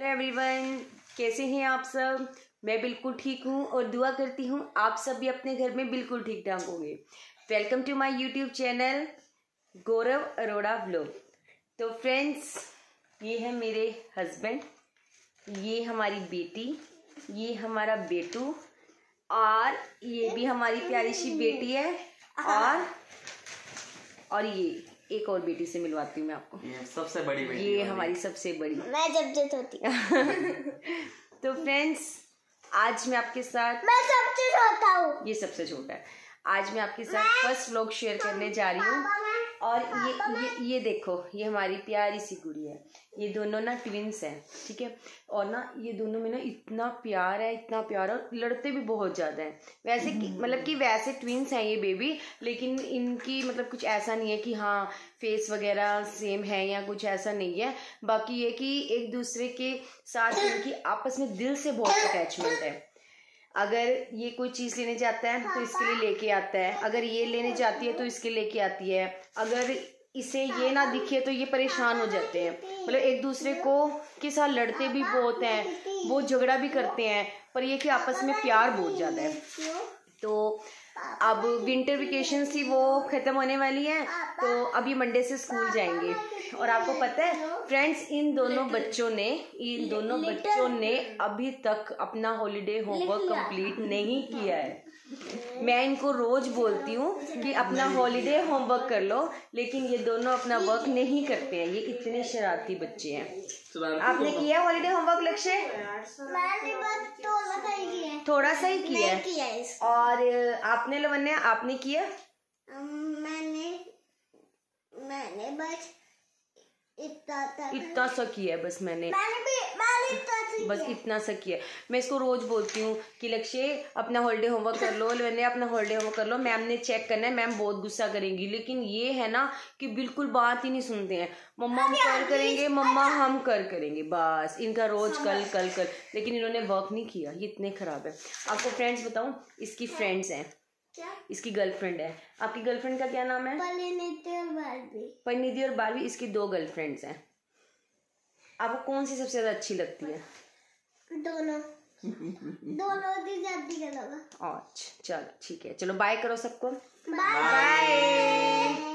Hello everyone कैसे हैं आप सब? मैं बिल्कुल ठीक हूँ और दुआ करती हूँ आप सब भी अपने घर में बिल्कुल ठीक ठाक होंगे। Welcome to my YouTube channel Gaurav Arora blog तो फ्रेंड्स ये है मेरे हस्बैंड ये हमारी बेटी ये हमारा बेटू और ये भी हमारी प्यारी सी बेटी है और और ये। एक और बेटी से मिलवाती हूँ मैं आपको। ये सबसे बड़ी बेटी ये हमारी सबसे बड़ी। मैं जब जब होती तो फ्रेंड्स आज मैं आपके साथ मैं सबसे छोटा हूँ। ये सबसे छोटा है। आज मैं आपके साथ फ़र्स्ट व्लॉग शेयर करने जा रही हूँ। और ये ये ये देखो ये हमारी प्यारी सी गुड़िया है। ये दोनों ना ट्विंस हैं ठीक है? और ना ये दोनों में ना इतना प्यार है इतना प्यार है और लड़ते भी बहुत ज़्यादा हैं। वैसे कि मतलब कि वैसे ट्विंस हैं ये बेबी लेकिन इनकी मतलब कुछ ऐसा नहीं है कि हाँ फेस वगैरह सेम है या कुछ ऐसा नहीं है। बाकी ये कि एक दूसरे के साथ इनकी आपस में दिल से बहुत अटैचमेंट है। अगर ये कोई चीज़ लेने जाता है तो इसके लिए लेके आता है। अगर ये लेने जाती है तो इसके लिए लेके आती है। अगर इसे ये ना दिखे तो ये परेशान हो जाते हैं। मतलब एक दूसरे को के साथ लड़ते भी बहुत हैं वो झगड़ा भी करते हैं, पर ये कि आपस में प्यार बहुत ज़्यादा है। अब विंटर वेकेशन थी वो ख़त्म होने वाली है तो अभी ये मंडे से स्कूल जाएँगे। और आपको पता है फ्रेंड्स इन दोनों बच्चों ने इन दोनों बच्चों ने अभी तक अपना हॉलीडे होमवर्क कंप्लीट नहीं किया है। मैं इनको रोज बोलती हूँ कि अपना हॉलीडे होमवर्क कर लो लेकिन ये दोनों अपना वर्क नहीं करते हैं। ये इतने शरारती बच्चे हैं। आपने किया हॉलीडे होमवर्क लक्ष्य? थोड़ा सा ही किया है। ही है? है और आपने लवन्या आपने किया? मैंने मैंने बस इतना इतना सा किया बस मैंने। मैंने भी बस इतना सा किया। है। मैं इसको रोज बोलती हूँ कि लक्ष्य अपना हॉलीडे होमवर्क कर लो मैंने अपना हॉलीडे होमवर्क कर लो मैम ने चेक करना है मैम बहुत गुस्सा करेंगी। लेकिन ये है ना कि बिल्कुल बात ही नहीं सुनते हैं। मम्मा हम कल करेंगे मम्मा हम कर करेंगे बस। इनका रोज कल कल कल। लेकिन इन्होंने वर्क नहीं किया ये इतने खराब है। आपको फ्रेंड्स बताऊँ इसकी फ्रेंड्स हैं। क्या? इसकी गर्लफ्रेंड है। आपकी गर्लफ्रेंड का क्या नाम है? परिणीति और बारबी परिनिधि और बारहवीं इसकी दो गर्लफ्रेंड्स हैं। आपको कौन सी सबसे ज़्यादा अच्छी लगती है? दोनों। दोनों की जाती करोगा अच्छा चलो ठीक है। चलो बाय करो सबको। बाय